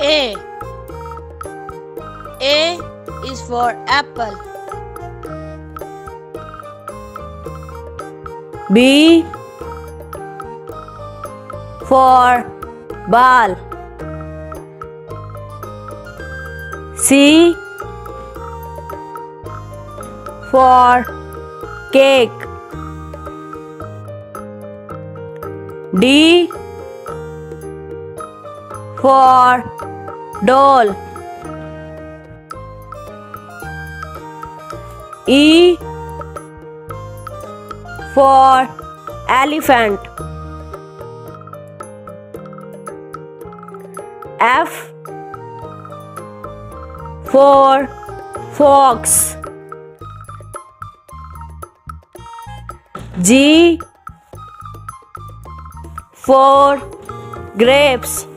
A. A is for apple. B. For ball. C. For cake. D. For doll. E for elephant. F for fox. G for grapes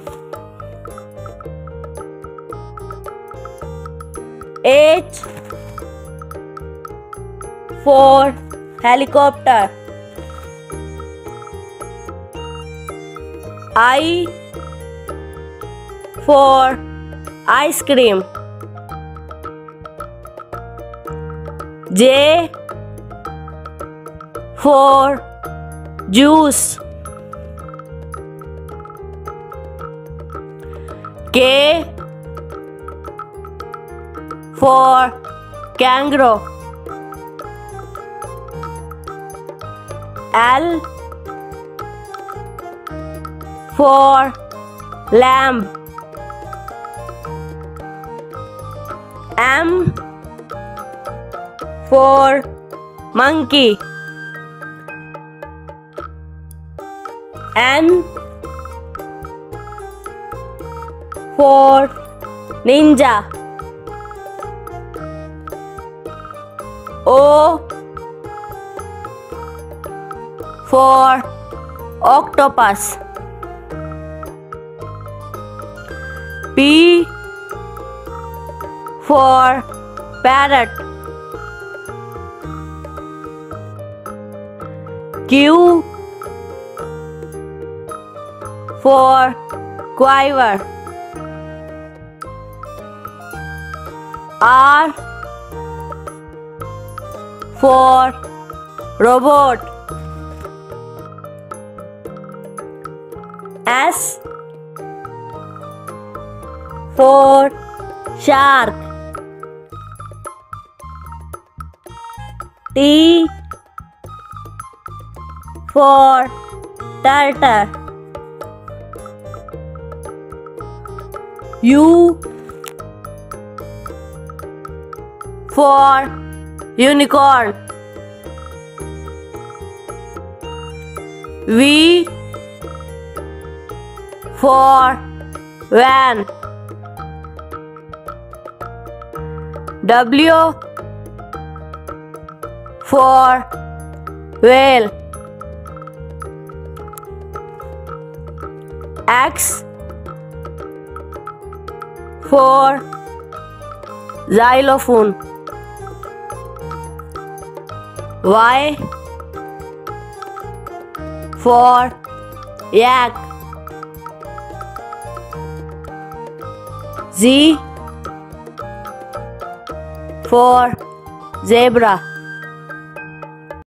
H for helicopter I for ice cream J for juice K for kangaroo L for lamb. M for monkey. N for ninja O for octopus. P for parrot. Q for quiver. R for robot. S for shark. T for turtle. U for unicorn. V for van. W for whale. X for xylophone Y for yak Z. For zebra